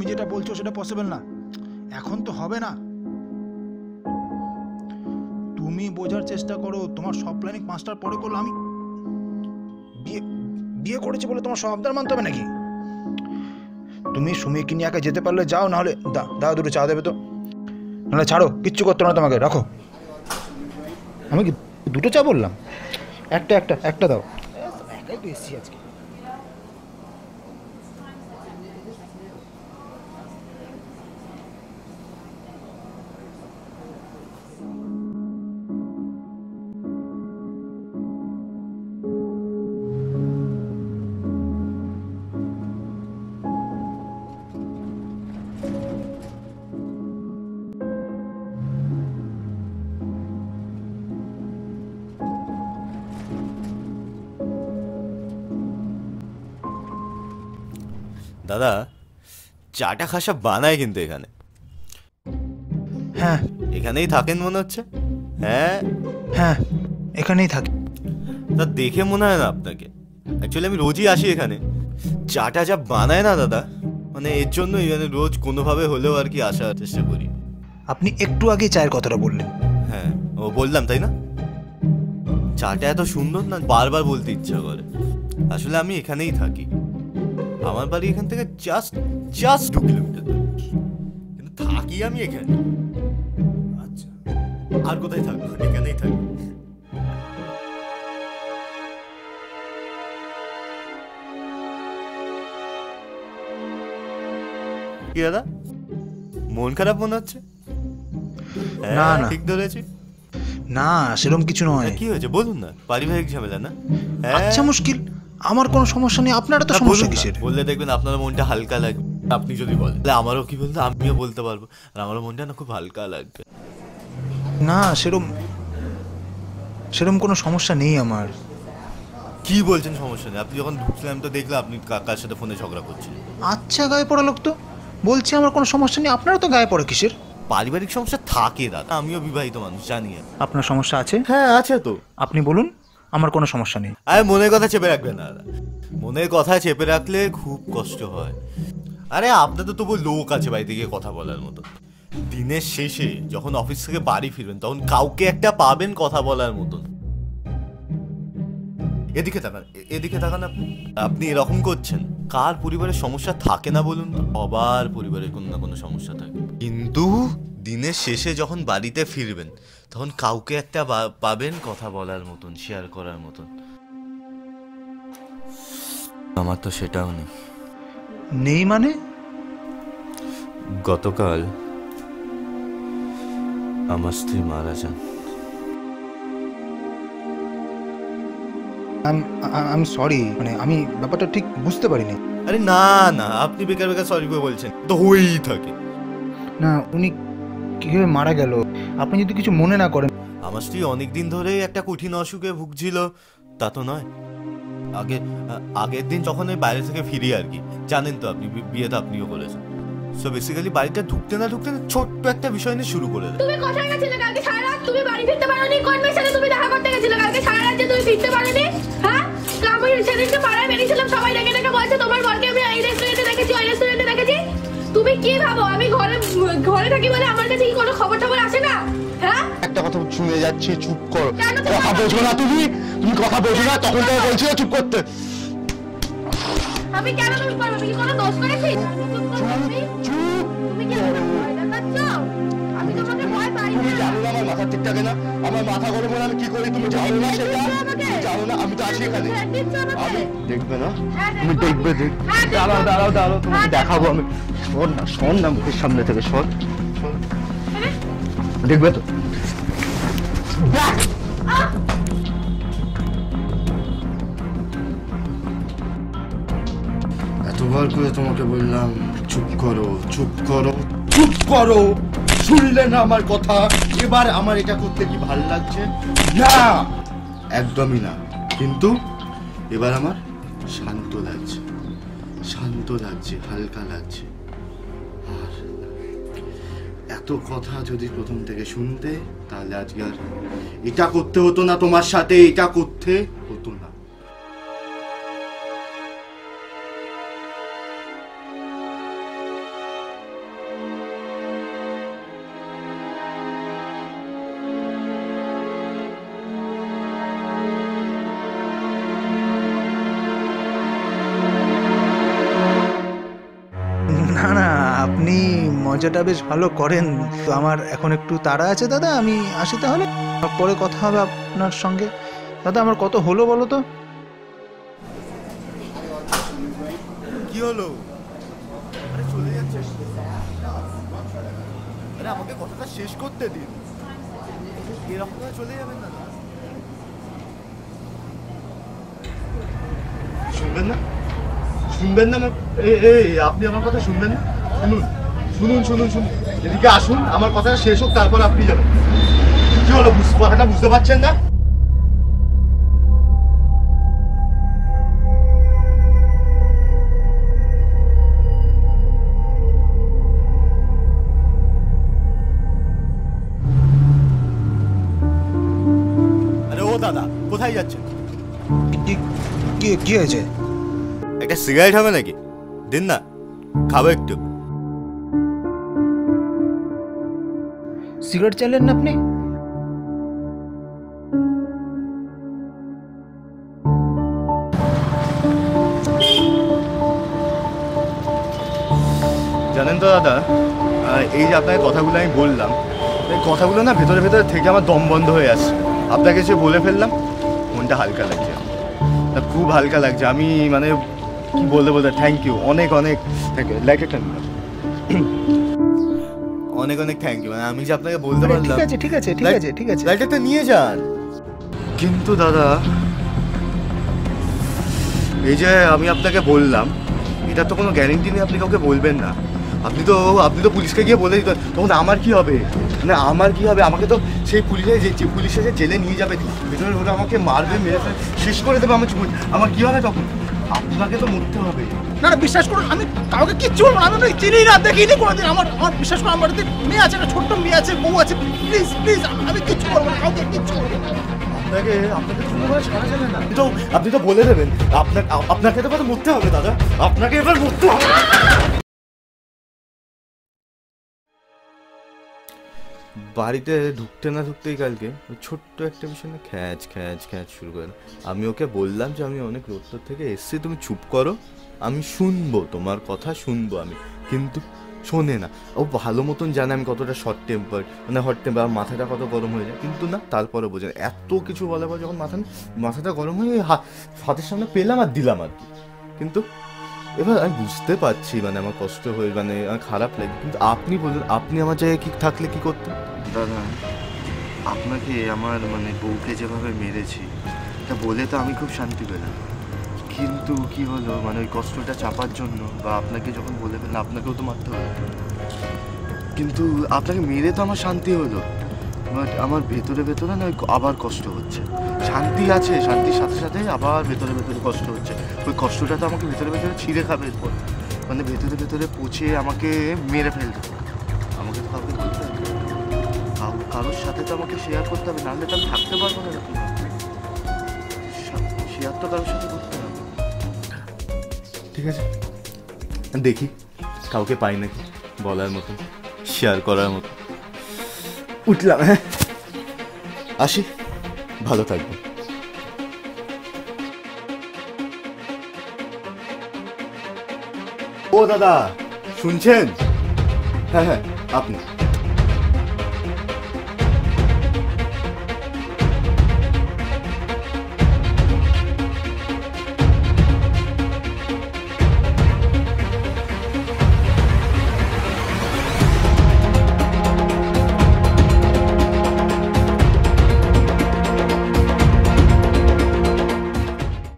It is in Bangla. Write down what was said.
তুমি যেটা বলছো সেটা পসিবল না। এখন তো হবে না। তুমি বোঝার চেষ্টা করো, তোমার সব প্ল্যানিং পাঁচটার পরে করল আমি বিয়ে বিয়ে করেছি বলে তোমার সব মানতে হবে নাকি? তুমি সুমিকে নিয়ে একা যেতে পারলে যাও, নাহলে দা দাও দুটো চা দেবে তো। নাহলে ছাড়ো, কিচ্ছু করতে না তোমাকে, রাখো। আমি কি দুটো চা বললাম? একটা একটা একটা দাও। একাই আজকে। দাদা চাটা খাসা বানায় কিন্তু এখানে। হ্যাঁ। এখানেই থাকেন মনে হচ্ছে? হ্যাঁ? হ্যাঁ এখানেই থাকি। তা দেখে মনে হয় না আপনাকে। অ্যাকচুয়ালি আমি রোজই আসি এখানে। চাটা যা বানায় না দাদা মানে এর জন্য এখানে রোজ কোনোভাবে হলেও আর কি আসার চেষ্টা করি। আপনি একটু আগে চায়ের কথাটা বললেন। হ্যাঁ ও বললাম তাই না? চাটা এত সুন্দর না বারবার বলতে ইচ্ছা করে। আসলে আমি এখানেই থাকি। আমার বাড়ি এখান থেকে জাস্ট জাস্ট দু কিলোমিটার কিন্তু থাকি আমি এখানে। আচ্ছা আর কোথায় থাকব? এখানেই থাকি কি দাদা? মন খারাপ মনে হচ্ছে? হ্যাঁ, না, না। ঠিক ধরেছি। না সেরকম কিছু নয়। কি হয়েছে? বলুন না। পারিবারিক ঝামেলা না? হ্যাঁ? আচ্ছা মুশকিল। আমার কোনো সমস্যা নেই আপনার তো সমস্যা কিসের? বললে দেখবেন আপনার মনটা হালকা লাগবে। আপনি যদি বলেন তাহলে আমারও কি বলতে আমিও বলতে পারব। আর আমারও মনটা না খুব হালকা লাগবে। না সেরম সেরম কোনো সমস্যা নেই আমার। কি বলছেন সমস্যা নেই? আপনি যখন ঢুকছিলাম তো দেখলাম আপনি কাকার সাথে ফোনে ঝগড়া করছেন। আচ্ছা গায়ে পড়া লোক তো। বলছি আমার কোনো সমস্যা নেই আপনারও তো গায়ে পড়ে কিসের? পারিবারিক সমস্যা থাকে দাদা। আমিও বিবাহিত মানুষ জানি আপনার সমস্যা আছে? হ্যাঁ আছে তো। আপনি বলুন। আমার কোনো সমস্যা নেই। আরে মনের কথা চেপে রাখবেন না মনের কথা চেপে রাখলে খুব কষ্ট হয়। আরে আপনাদের তো তবু লোক আছে বাড়িতে গিয়ে কথা বলার মতো। দিনের শেষে যখন অফিস থেকে বাড়ি ফিরবেন, তখন কাউকে একটা পাবেন কথা বলার মতন। এদিকে তাকান এদিকে তাকান আপনি। আপনি এরকম করছেন। কার পরিবারের সমস্যা থাকে না বলুন তো? সবার পরিবারের কোনো না কোনো সমস্যা থাকে। কিন্তু দিনের শেষে যখন বাড়িতে ফিরবেন তখন কাউকে একটা পাবেন কথা বলার মতন শেয়ার করার মতন। আমার তো সেটাও নেই। নেই মানে? গতকাল আমার স্ত্রী মারা যান। আমি সরি মানে আমি ব্যাপারটা ঠিক বুঝতে পারিনি। আরে না না আপনি বেকার বেকার সরি করে বলছেন তো হয়েই থাকে। না উনি কীভাবে মারা গেল? আপনি যদি কিছু মনে না করেন। আমার স্ত্রী অনেকদিন ধরে একটা কঠিন অসুখে ভুগছিল। তা তো নয়। আগে আগের দিন যখন ওই বাইরে থেকে ফিরি আর কি। জানেন তো আপনি বি- বিয়ে তো আপনিও করেছেন। সো বেসিক্যালি বাড়িটা ঢুকতে না ঢুকতে না ছোট্ট একটা বিষয় নিয়ে শুরু করে দেয়। তুমি কোথায় গেছিলে কালকে সারা রাত? তুমি বাড়ি ফিরতে পারোনি? কোন মেয়ের সাথে তুমি দেখা করতে গেছিলে কালকে সারা রাত যে তুমি ফিরতে পারোনি? হ্যাঁ? আমি সেদিনকে পাড়ায় বেরিয়েছিলাম সবাই ডেকে ডেকে বলছে তোমার বরকে আমি এই রেস্টুরেন্টে দেখেছি ওই রেস্টুরেন্টে দেখেছি। তুমি কি ভাবো? কথা শুনে যাচ্ছে চুপ করো। কথা বোঝো না তুমি? তুমি কথা বোঝো না? তখন তো বলছিল চুপ করতে। আমি কেন করব? কোনো দোষ করেছি? চুপ তুমি কি আমি তোমাকে ভয় পাই না। জানো না আমার মাথা ঠিক থাকে না? আমার মাথা গরম হলে আমি কি করি? তুমি জানো না সেটা? জানো না? আমি তো আছি এখানে। হ্যাঁ? আমি দেখবে না? হ্যাঁ, তুমি দেখব। দেখ হ্যাঁ, দাঁড়াও দাঁড়াও দাঁড়াও তোমাকে দেখাবো আমি। শোন না শোন না মুখের সামনে থেকে শোন? দেখবে তো? এতবার করে তোমাকে বললাম, চুপ করো চুপ করো চুপ করো। শুনলে না আমার কথা? এবার আমার এটা করতে কি ভালো লাগছে? না, একদমই না। কিন্তু এবার আমার শান্ত লাগছে শান্ত লাগছে, হালকা লাগছে। এত কথা যদি প্রথম থেকে শুনতে, তাহলে আজকে আর এটা করতে হতো না তোমার সাথে, এটা করতে মজাটা বেশ ভালো করেন। তো আমার এখন একটু তাড়া আছে দাদা, আমি আসি তাহলে। পরে কথা হবে আপনার সঙ্গে। দাদা, আমার কত হলো বলো তো? কি হলো? আমাকে কথাটা শেষ করতে দিন। এরকম চলে যাবেন না শুনবেন না? শুনবেন না এই, আপনি আমার কথা শুনবেন না? শুনুন। শুনুন শুনুন শুনুন। এদিকে আসুন আমার কথা শেষ হোক তারপর আপনি যাবেন। কি হলো কথাটা বুঝতে পারছেন না? আরে ও দাদা কোথায় যাচ্ছেন? কি- কি কি হয়েছে? একটা সিগারেট হবে নাকি? দিন না খাব একটু। সিগারেট চাইলেন না আপনি? জানেন তো দাদা এই যে আপনাকে কথাগুলো আমি বললাম, এই কথাগুলো না ভেতরে ভেতরে থেকে আমার দম বন্ধ হয়ে আসছে। আপনাকে সে বলে ফেললাম, মনটা হালকা লাগছে। তা খুব হালকা লাগছে, আমি মানে কি বলতে বলতে থ্যাংক ইউ অনেক অনেক থ্যাংক ইউ লাইক একটা। অনেক অনেক থ্যাংক ইউ মানে আমি যে আপনাকে বলতে পারলাম ঠিক আছে ঠিক আছে ঠিক আছে ঠিক আছে। লাইটারটা নিয়ে যান। কিন্তু দাদা এই যে আমি আপনাকে বললাম এটা তো কোনো গ্যারেন্টি নেই আপনি কাউকে বলবেন না। আপনি তো আপনি তো পুলিশকে গিয়ে বলে দিতেন তখন আমার কি হবে? মানে আমার কি হবে? আমাকে তো সেই পুলিশে যে পুলিশে যে জেলে নিয়ে যাবে ভেতরে ওরা আমাকে মারবে মেরে শেষ করে দেবে আমার জীবন আমার কি হবে তখন? আপনাকে তো মরতে হবে। না না বিশ্বাস করুন আমি কাউকে কিচ্ছু বলব না আমি আপনাকে চিনি না দেখিনি কোনোদিন। আমার আমার বিশ্বাস করুন আমার বাড়িতে মেয়ে আছে একটা ছোট্ট মেয়ে আছে বউ আছে প্লিজ প্লিজ আমি কিচ্ছু বলব না কাউকে কিচ্ছু বলব না। আপনাকে আপনাকে কোনো করে ছাড়া যাবে না। আপনি তো আপনি তো বলে দেবেন আপনার আপনাকে তো এবার মরতে হবে দাদা? আপনাকে এবার মরতে হবে। বাড়িতে ঢুকতে না ঢুকতেই কালকে ওই ছোট্ট একটা বিষয় না খ্যাচ খ্যাচ খ্যাচ শুরু করে আমি ওকে বললাম যে, আমি অনেক রোদ্দুর থেকে এসছি, তুমি চুপ করো। আমি শুনব, তোমার কথা শুনব আমি। কিন্তু শোনে না, ও ভালো মতন জানে আমি কতটা শর্ট টেম্পার মানে হট টেম্পার মাথাটা কত গরম হয়ে যায়। কিন্তু না তারপরে বোঝে না। এত কিছু বলার পর যখন মাথা, মাথাটা গরম হয়ে হাতের সামনে পেলাম আর দিলাম আর কি। কিন্তু এবার আমি বুঝতে পারছি মানে আমার কষ্ট হয়ে মানে খারাপ লাগে। কিন্তু আপনি বলুন, আপনি আমার জায়গায় কি থাকলে কি করতেন? দাদা, আপনাকে আমার মানে বউকে যেভাবে মেরেছি এটা বলে তো আমি খুব শান্তি পেলাম। কিন্তু কি হলো? মানে ওই কষ্টটা চাপার জন্য বা আপনাকে যখন বলে ফেললাম আপনাকেও তো মারতে হবে। কিন্তু আপনাকে মেরে তো আমার শান্তি হলো। বাট আমার ভেতরে ভেতরে না আবার কষ্ট হচ্ছে। শান্তি আছে, শান্তির সাথে সাথে আবার ভেতরে ভেতরে কষ্ট হচ্ছে। ওই কষ্টটা তো আমাকে ভেতরে ভেতরে ছিঁড়ে খাবে এরপর। মানে ভেতরে ভেতরে পচে আমাকে মেরে ফেলতে আমাকে তো কাউকে বলতে কারোর সাথে তো আমাকে শেয়ার করতে হবে নাহলে তো আমি থাকতে পারব না শেয়ার তো কারোর সাথে করতে হবে। ঠিক আছে। দেখি কাউকে পাই নাকি বলার মতো শেয়ার করার মতো। উঠলাম হ্যাঁ। আসি ভালো থাকবে ও দাদা শুনছেন? হ্যাঁ হ্যাঁ আপনি।